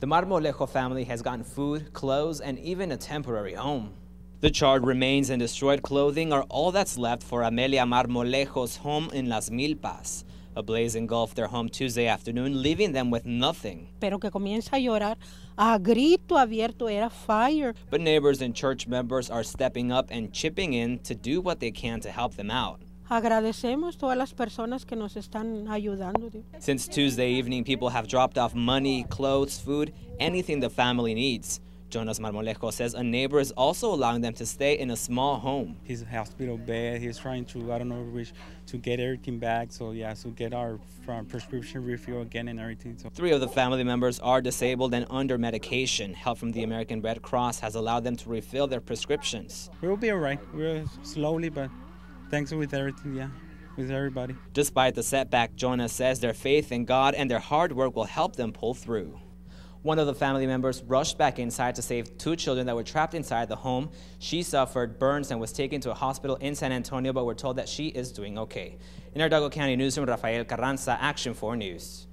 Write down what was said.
The Marmolejo family has gotten food, clothes, and even a temporary home. The charred remains and destroyed clothing are all that's left for Amelia Marmolejo's home in Las Milpas. A blaze engulfed their home Tuesday afternoon, leaving them with nothing. Pero que comienza a llorar a grito abierto era fire. But neighbors and church members are stepping up and chipping in to do what they can to help them out. Agradecemos todas las personas que nos están ayudando. Since Tuesday evening, people have dropped off money, clothes, food, anything the family needs. Jonas Marmolejo says a neighbor is also allowing them to stay in a small home. His hospital bed, he's trying to, I don't know which, to get everything back. So, yeah, so get our prescription refill again and everything. So. Three of the family members are disabled and under medication. Help from the American Red Cross has allowed them to refill their prescriptions. We'll be all right. We're slowly, but thanks with everything, yeah, with everybody. Despite the setback, Jonas says their faith in God and their hard work will help them pull through. One of the family members rushed back inside to save two children that were trapped inside the home. She suffered burns and was taken to a hospital in San Antonio, but we're told that she is doing okay. In our Hidalgo County newsroom, Rafael Carranza, Action 4 News.